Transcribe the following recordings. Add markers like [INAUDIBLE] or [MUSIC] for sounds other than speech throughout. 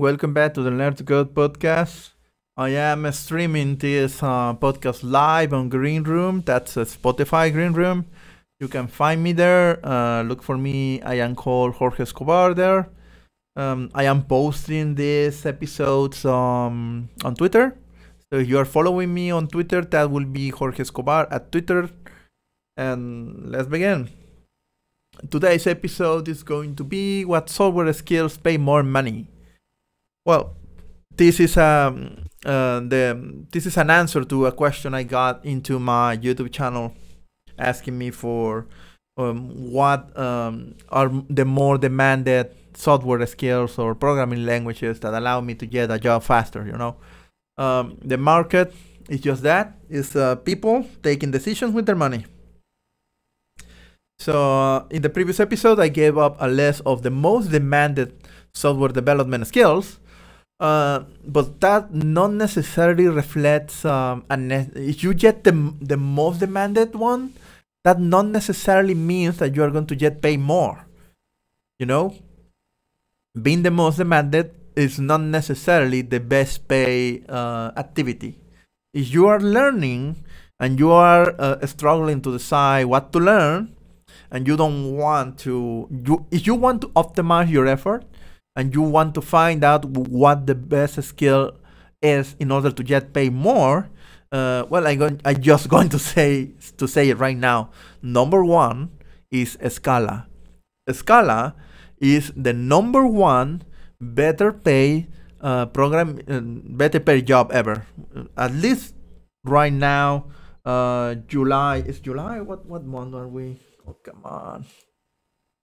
Welcome back to the Learn to Code podcast. I am streaming this uh, podcast live on Green Room. That's a Spotify Green Room. You can find me there. Uh, look for me. I am called Jorge Escobar there. Um, I am posting these episodes um, on Twitter. So if you are following me on Twitter, that will be Jorge Escobar at Twitter. And let's begin. Today's episode is going to be what software skills pay more money. Well, this is um uh, the this is an answer to a question I got into my YouTube channel, asking me for um, what um, are the more demanded software skills or programming languages that allow me to get a job faster. You know, um, the market is just that: is uh, people taking decisions with their money. So uh, in the previous episode, I gave up a list of the most demanded software development skills uh, but that not necessarily reflects um, ne- if you get the the most demanded one, that not necessarily means that you are going to get paid more. You know, being the most demanded is not necessarily the best pay uh, activity. If you are learning and you are uh, struggling to decide what to learn, and you don't want to, you if you want to optimize your effort, and you want to find out what the best skill is in order to get paid more, uh, well, I'm, going, I'm just [LAUGHS] going to say to say it right now. Number one is Scala. Scala is the number one better pay uh, program, uh, better pay job ever. At least right now, uh, July is July. What what month are we? Oh come on.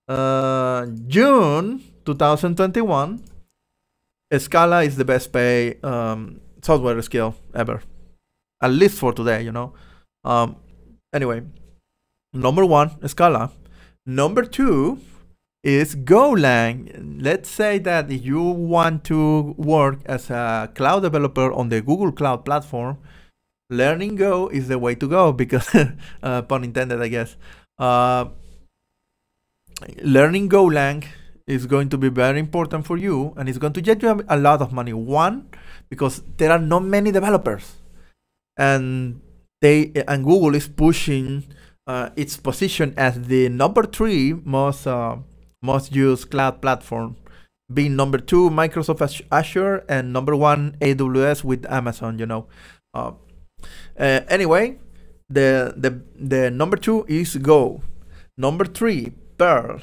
Uh, June 2021, Scala is the best pay um, software skill ever. At least for today, you know. Um, anyway, number one, Scala. Number two is Golang. Let's say that you want to work as a cloud developer on the Google Cloud platform, learning Go is the way to go because, [LAUGHS] uh, pun intended, I guess. Uh, learning Golang is going to be very important for you and it's going to get you a lot of money. One, because there are not many developers and they and Google is pushing uh, its position as the number three most uh, most used cloud platform, being number two Microsoft Azure and number one AWS with Amazon. You know. Uh, uh, anyway, the the the number two is Go. Number three Perl.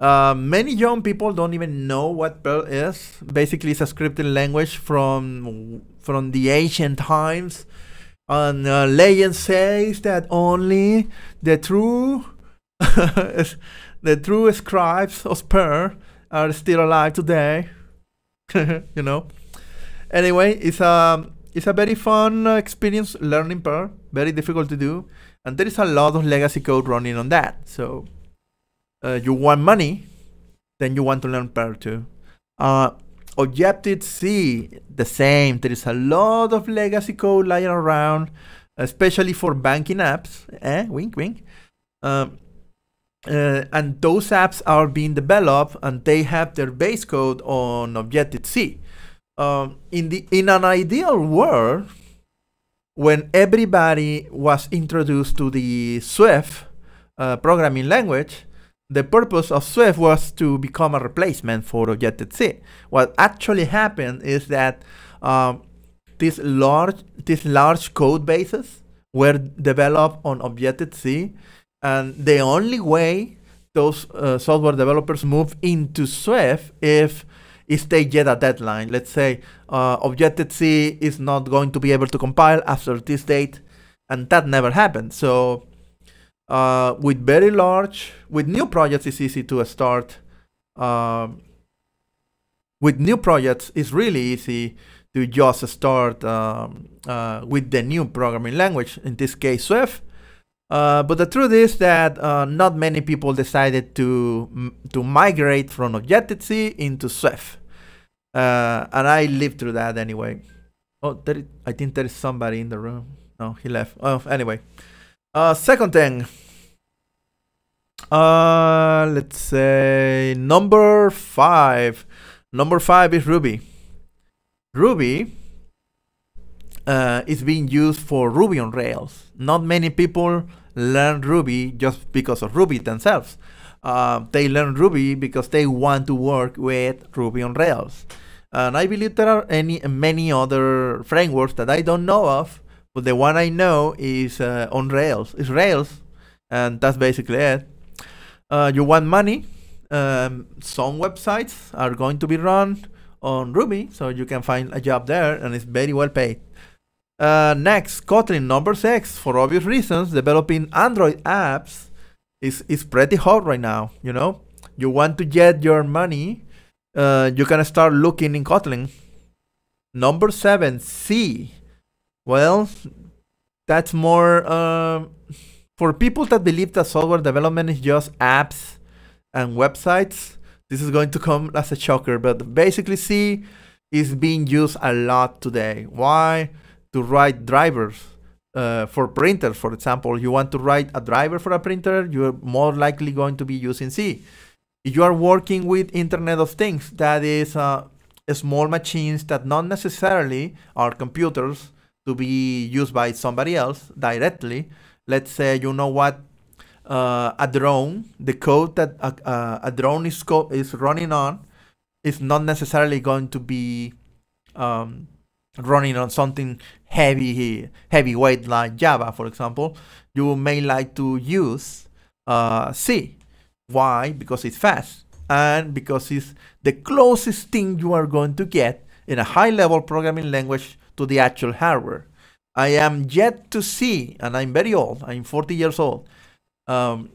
Uh, many young people don't even know what Perl is. Basically, it's a scripting language from from the ancient times. And uh, legend says that only the true [LAUGHS] the true scribes of Perl are still alive today. [LAUGHS] you know. Anyway, it's a it's a very fun experience learning Perl. Very difficult to do, and there is a lot of legacy code running on that. So uh, you want money, then you want to learn Perl too. Uh, Objective-C, the same. There is a lot of legacy code lying around, especially for banking apps. Eh? Wink, wink. Um, uh, and those apps are being developed and they have their base code on Objective-C. Um, in the in an ideal world, when everybody was introduced to the Swift uh, programming language, the purpose of Swift was to become a replacement for Objective-C. What actually happened is that um, these large these large code bases were developed on Objective-C, and the only way those uh, software developers move into Swift if they get a deadline. Let's say uh, Objective-C is not going to be able to compile after this date, and that never happened. So uh, with very large, with new projects, it's easy to start. Um, with new projects, it's really easy to just start um, uh, with the new programming language, in this case Swift. Uh, but the truth is that uh, not many people decided to to migrate from Objective-C into Swift, uh, and I lived through that anyway. Oh, I think there is somebody in the room. No, he left. Oh, anyway. Uh, second thing. Uh, let's say number five. Number five is Ruby. Ruby uh, is being used for Ruby on Rails. Not many people learn Ruby just because of Ruby themselves. Uh, they learn Ruby because they want to work with Ruby on Rails. And I believe there are any many other frameworks that I don't know of, but the one I know is uh, on Rails. It's Rails, and that's basically it. Uh, you want money? Um, some websites are going to be run on Ruby, so you can find a job there, and it's very well paid. Uh, next, Kotlin number six. For obvious reasons, developing Android apps is is pretty hot right now. You know, you want to get your money, uh, you can start looking in Kotlin. Number seven, C. Well, that's more uh, for people that believe that software development is just apps and websites. This is going to come as a shocker, but basically, C is being used a lot today. Why? to write drivers uh, for printers, for example. You want to write a driver for a printer, you're more likely going to be using C. If you are working with Internet of Things, that is uh, small machines that not necessarily are computers to be used by somebody else directly. Let's say you know what uh, a drone, the code that a, a drone is, is running on is not necessarily going to be um, running on something heavy heavyweight like Java, for example, you may like to use uh, C. Why? Because it's fast and because it's the closest thing you are going to get in a high-level programming language to the actual hardware. I am yet to see, and I'm very old, I'm 40 years old, um,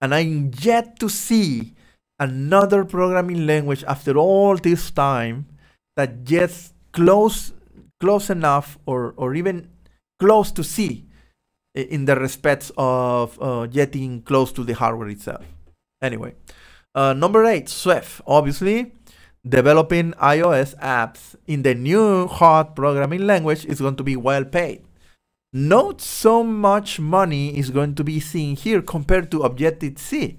and I'm yet to see another programming language after all this time that gets close close enough or, or even close to C in the respects of uh, getting close to the hardware itself. Anyway, uh, number eight, Swift. Obviously, developing iOS apps in the new hot programming language is going to be well paid. Not so much money is going to be seen here compared to Objective-C.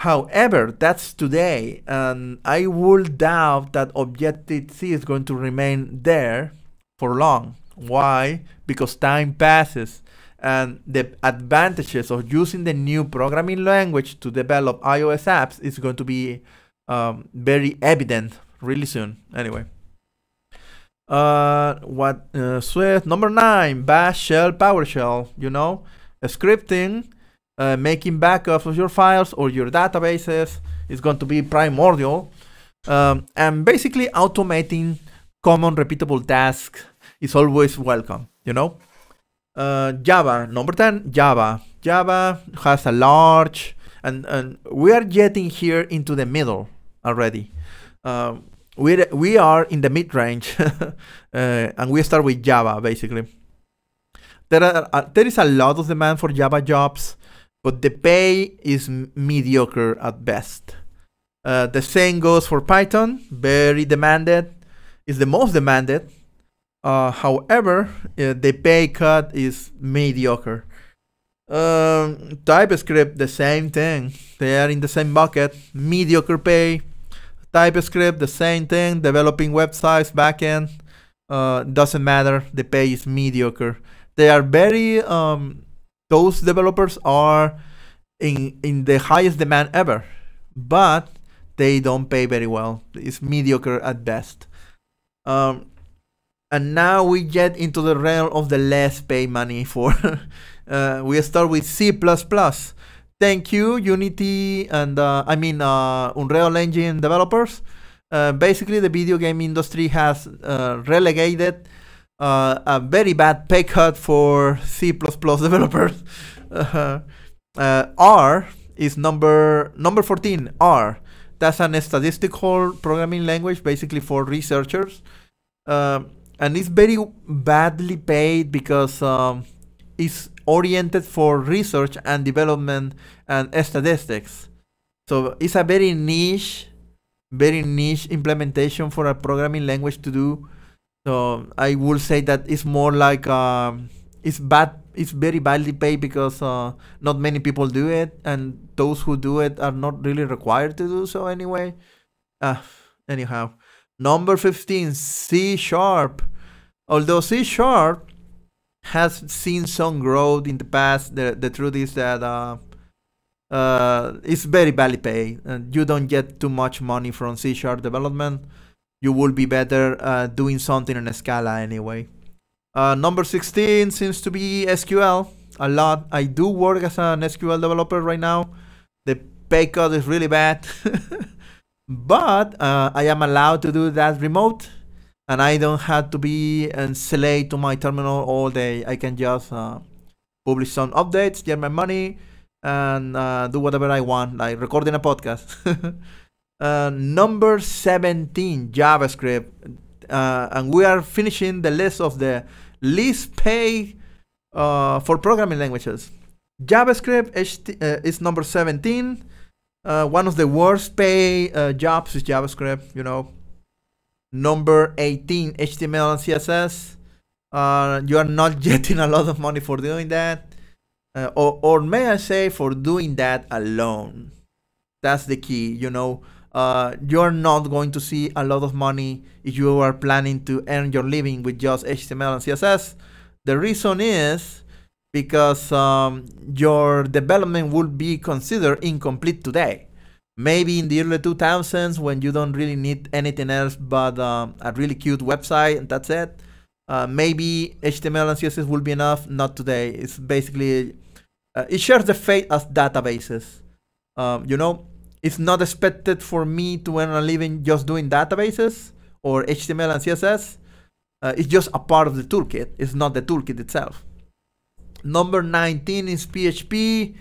However, that's today, and I would doubt that Objective-C is going to remain there for long. Why? Because time passes, and the advantages of using the new programming language to develop iOS apps is going to be um, very evident really soon. Anyway. Uh, what uh, Swift number nine Bash Shell PowerShell. You know, scripting uh, making backups of your files or your databases is going to be primordial. Um, and basically automating common repeatable tasks is always welcome, you know? Uh, Java, number 10, Java. Java has a large, and, and we are getting here into the middle already. Uh, we we are in the mid range, [LAUGHS] uh, and we start with Java basically. There are uh, there is a lot of demand for Java jobs but the pay is mediocre at best. Uh, the same goes for Python, very demanded, is the most demanded. Uh, however, uh, the pay cut is mediocre. Um, TypeScript, the same thing. They are in the same bucket, mediocre pay. TypeScript, the same thing, developing websites, backend, uh, doesn't matter, the pay is mediocre. They are very um, those developers are in in the highest demand ever, but they don't pay very well. It's mediocre at best. Um, and now we get into the realm of the less pay money for. [LAUGHS] uh, we start with C++. Thank you, Unity and uh, I mean uh, Unreal Engine developers. Uh, basically, the video game industry has uh, relegated uh, a very bad pay cut for C++ [LAUGHS] developers. R is number number 14. R. That's an statistical programming language, basically for researchers, and it's very badly paid because um, it's oriented for research and development and statistics. So it's a very niche, very niche implementation for a programming language to do so I would say that it's more like um, it's bad. It's very badly paid because uh, not many people do it, and those who do it are not really required to do so anyway. Uh, anyhow, Number 15, C sharp. Although C sharp has seen some growth in the past, the, the truth is that uh, uh, it's very badly paid. And you don't get too much money from C sharp development. You will be better uh, doing something in Scala anyway. Uh, number 16 seems to be SQL a lot. I do work as an SQL developer right now. The pay cut is really bad. [LAUGHS] but uh, I am allowed to do that remote and I don't have to be enslaved to my terminal all day. I can just uh, publish some updates, get my money, and uh, do whatever I want, like recording a podcast. [LAUGHS] Uh, number 17, JavaScript. Uh, and we are finishing the list of the least pay uh, for programming languages. JavaScript is number 17. one of the worst pay jobs is JavaScript, you know. Number 18, HTML and CSS. Uh, you are not [LAUGHS] getting a lot of money for doing that. Uh, or, or may I say for doing that alone. That's the key, you know. Uh, you're not going to see a lot of money if you are planning to earn your living with just HTML and CSS. The reason is because um, your development will be considered incomplete today. Maybe in the early 2000s when you don't really need anything else but um, a really cute website and that's it. Uh, maybe HTML and CSS will be enough. Not today. It's basically, uh, it shares the fate as databases. Um, you know, it's not expected for me to earn a living just doing databases or HTML and CSS. Uh, it's just a part of the toolkit. It's not the toolkit itself. Number 19 is PHP.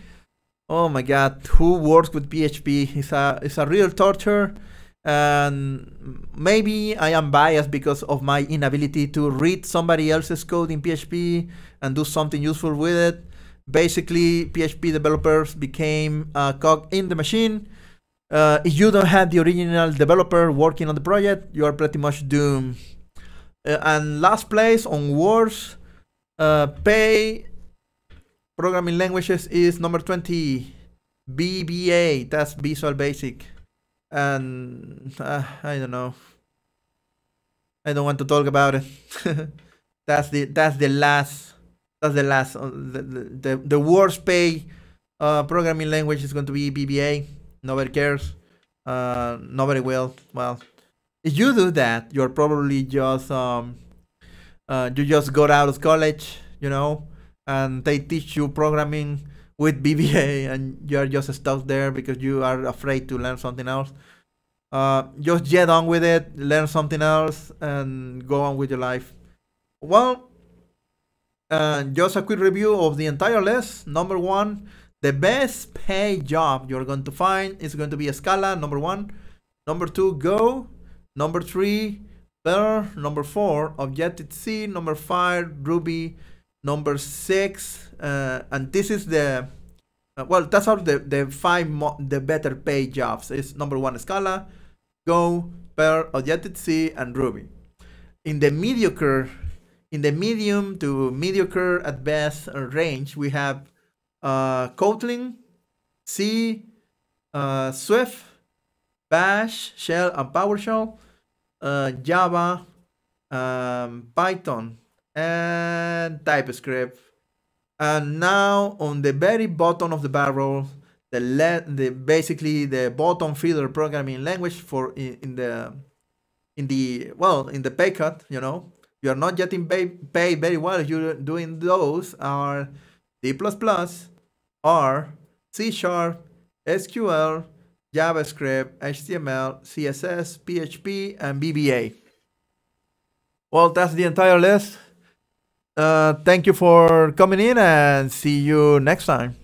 Oh my God, who works with PHP? It's a, it's a real torture. And maybe I am biased because of my inability to read somebody else's code in PHP and do something useful with it. Basically, PHP developers became a cog in the machine uh, if you don't have the original developer working on the project, you are pretty much doomed. Uh, and last place on worst uh, pay programming languages is number 20, VBA. That's Visual Basic. And uh, I don't know. I don't want to talk about it. [LAUGHS] that's the that's the last that's the last uh, the, the, the worst pay uh, programming language is going to be VBA nobody cares, uh, nobody will. Well, if you do that, you're probably just um, uh, you just got out of college, you know, and they teach you programming with VBA and you're just stuck there because you are afraid to learn something else. Uh, just get on with it, learn something else, and go on with your life. Well, uh, just a quick review of the entire list. Number one, the best paid job you're going to find is going to be Scala, number one. Number two, Go. Number three, Better. Number four, Objective-C. Number five, Ruby. Number six, uh, and this is the, uh, well, that's all the, the five the better paid jobs. Is number one, Scala, Go, Perl, Objective-C, and Ruby. In the mediocre, in the medium to mediocre at best range, we have uh, Kotlin, C, uh, Swift, Bash, Shell, and PowerShell, uh, Java, um, Python, and TypeScript. And now on the very bottom of the barrel, the, the basically the bottom feeder programming language for in, in the in the well in the pay cut, you know, you are not getting paid pay very well you're doing those are C++, R, C Sharp, SQL, JavaScript, HTML, CSS, PHP, and VBA. Well, that's the entire list. Uh, thank you for coming in and see you next time.